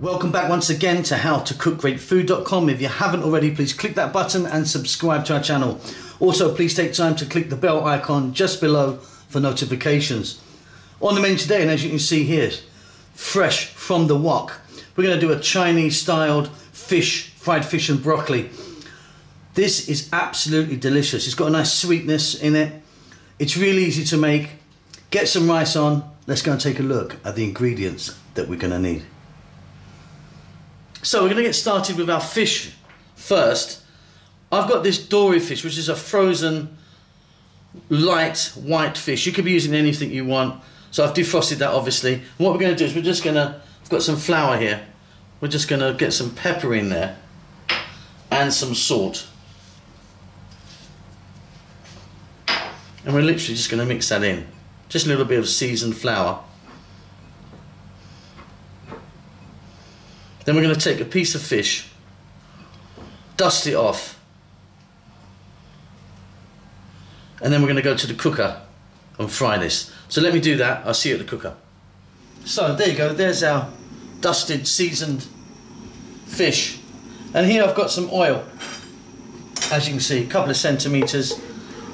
Welcome back once again to howtocookgreatfood.com. If you haven't already, please click that button and subscribe to our channel. Also, please take time to click the bell icon just below for notifications. On the menu today, and as you can see here, fresh from the wok, we're going to do a Chinese styled fish, fried fish and broccoli. This is absolutely delicious. It's got a nice sweetness in it. It's really easy to make. Get some rice on. Let's go and take a look at the ingredients that we're going to need. So we're going to get started with our fish first. I've got this dory fish, which is a frozen light white fish. You could be using anything you want. So I've defrosted that obviously. And what we're going to do is we're just going to, I've got some flour here. We're just going to get some pepper in there and some salt. And we're literally just going to mix that in. Just a little bit of seasoned flour. Then we're going to take a piece of fish, dust it off, and then we're going to go to the cooker and fry this. So let me do that. I'll see you at the cooker. So there you go. There's our dusted, seasoned fish. And here I've got some oil. As you can see, a couple of centimeters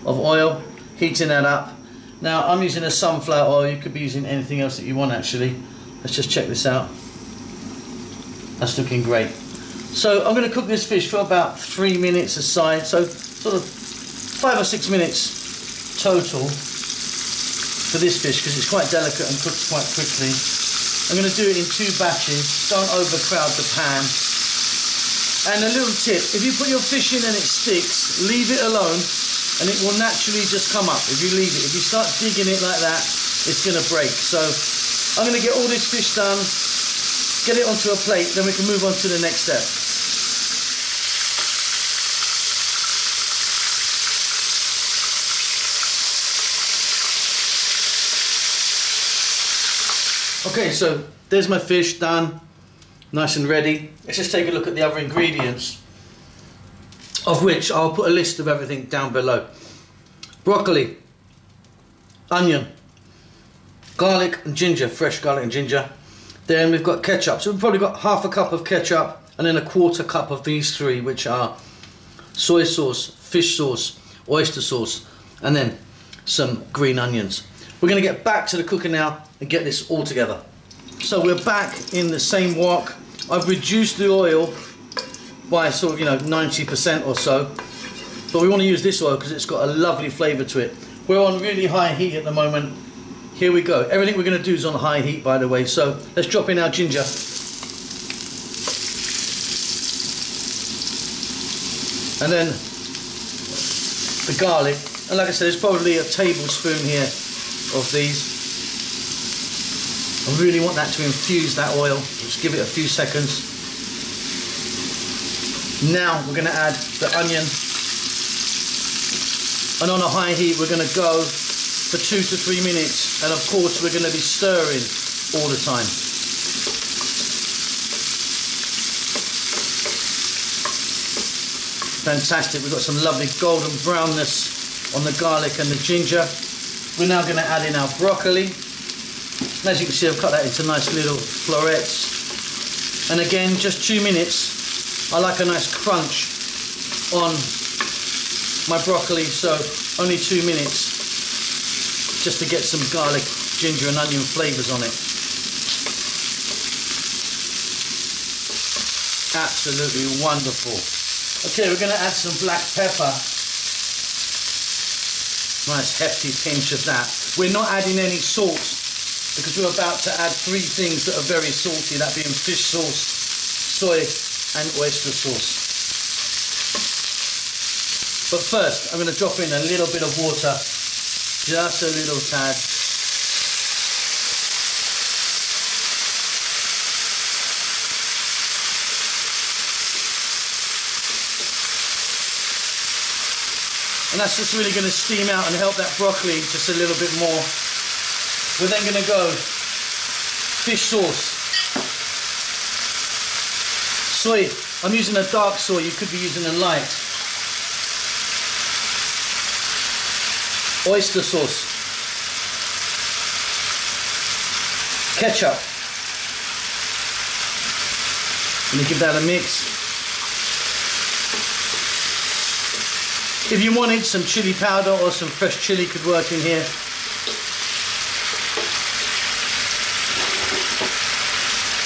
of oil, heating that up. Now I'm using a sunflower oil. You could be using anything else that you want actually. Let's just check this out. That's looking great. So I'm going to cook this fish for about three minutes aside. So sort of five or six minutes total for this fish because it's quite delicate and cooks quite quickly. I'm going to do it in two batches. Don't overcrowd the pan. And a little tip, if you put your fish in and it sticks, leave it alone and it will naturally just come up if you leave it. If you start digging it like that, it's going to break. So I'm going to get all this fish done, get it onto a plate, then we can move on to the next step. Okay, so there's my fish done, nice and ready. Let's just take a look at the other ingredients, of which I'll put a list of everything down below. Broccoli, onion, garlic and ginger, fresh garlic and ginger, then we've got ketchup. So we've probably got half a cup of ketchup and then a quarter cup of these three, which are soy sauce, fish sauce, oyster sauce, and then some green onions. We're going to get back to the cooker now and get this all together. So we're back in the same wok. I've reduced the oil by sort of, you know, 90% or so. But we want to use this oil because it's got a lovely flavour to it. We're on really high heat at the moment here we go. Everything we're going to do is on high heat, by the way. So let's drop in our ginger. And then the garlic. And like I said, there's probably a tablespoon here of these. I really want that to infuse that oil. Just give it a few seconds. Now we're going to add the onion. And on a high heat, we're going to go for two to three minutes and of course we're going to be stirring all the time. Fantastic, we've got some lovely golden brownness on the garlic and the ginger. We're now going to add in our broccoli. And as you can see I've cut that into nice little florets. And again just two minutes. I like a nice crunch on my broccoli so only two minutes just to get some garlic, ginger and onion flavours on it. Absolutely wonderful. Okay, we're going to add some black pepper. Nice hefty pinch of that. We're not adding any salt because we're about to add three things that are very salty, that being fish sauce, soy and oyster sauce. But first, I'm going to drop in a little bit of water just a little tad. And that's just really going to steam out and help that broccoli just a little bit more. We're then going to go fish sauce. Soy, I'm using a dark soy, you could be using a light. Oyster sauce, ketchup, Gonna give that a mix. If you wanted some chili powder or some fresh chili could work in here.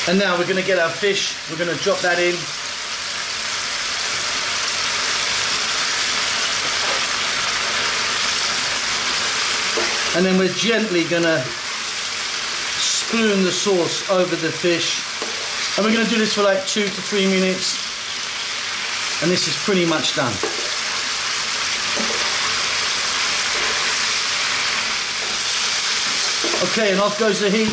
And now we're going to get our fish, we're going to drop that in. And then we're gently to spoon the sauce over the fish. And we're to do this for like two to three minutes. And this is pretty much done. Okay, and off goes the heat.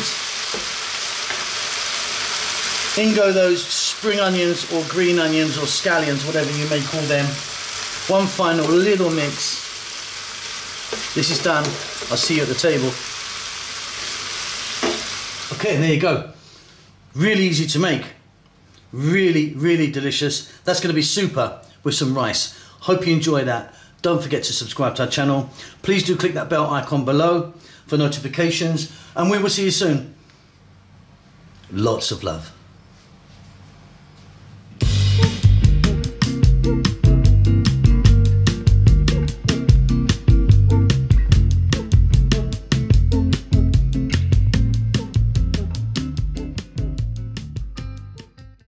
In go those spring onions or green onions or scallions, whatever you may call them. One final little mix. This is done. I'll see you at the table. Okay, there you go. Really easy to make. Really, really delicious. That's going to be super with some rice. Hope you enjoy that. Don't forget to subscribe to our channel. Please do click that bell icon below for notifications. And we will see you soon. Lots of love.